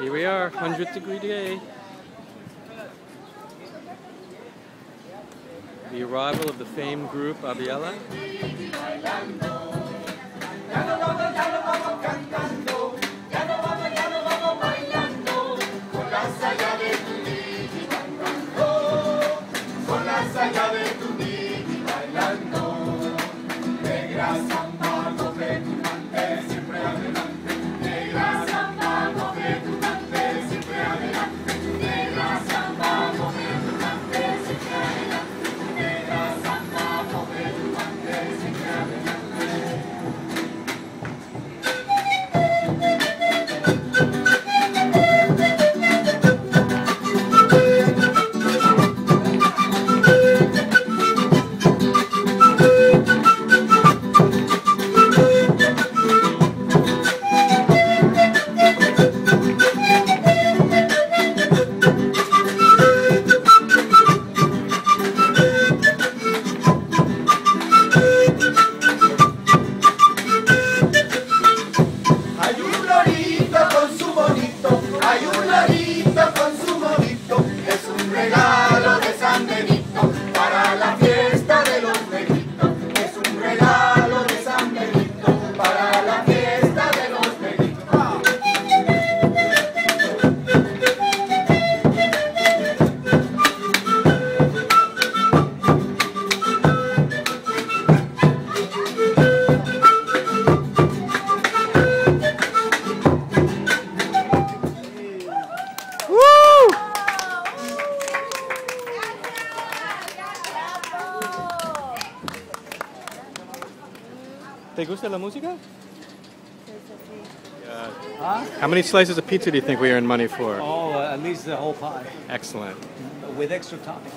Here we are, 100th degree day. The arrival of the famed group Abya Yala. Hay ¿Te gusta la música? Yeah. How many slices of pizza do you think we earn money for? Oh, uh, at least the whole pie Excellent. with extra topping.